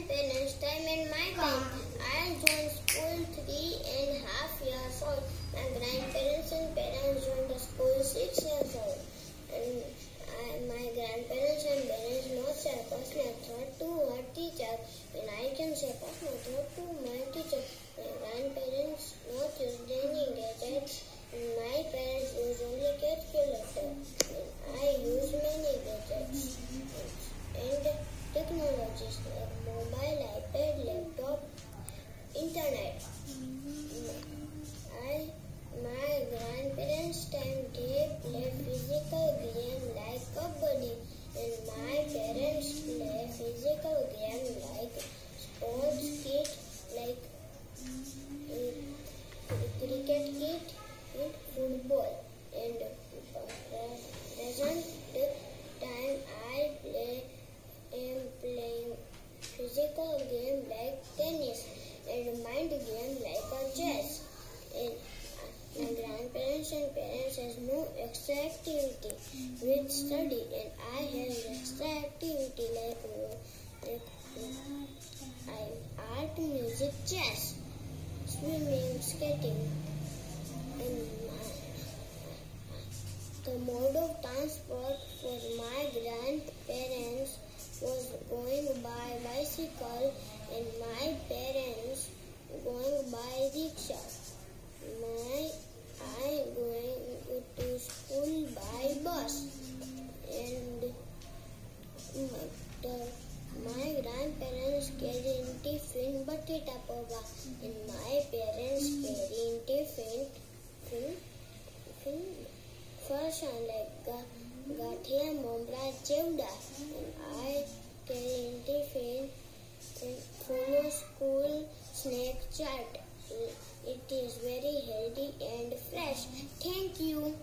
and penance time in my time. I join school three and half years old. My grandparents and parents joined the school six years old. And I, my grandparents and parents no shepherds method to her teacher. And I can shepherd method to my teacher. My grandparents no children gadgets. Internet. I my grandparents time they play physical game like kabaddi and my parents play physical game like sports kit like uh, cricket kit and football. And present time I play am playing physical game like tennis and mind game like a chess and my grandparents and parents has no extra activity with study and I have extra activity like, like uh, art, music, chess, swimming, skating. And my, the mode of transport and my parents going by rickshaw. My, I going to school by bus and my, my grandparents carrying tiffin bucket above and my parents carrying tiffin, tiffin, tiffin, first like got here mombra, chevda. School snack chart. It is very healthy and fresh. Thank you.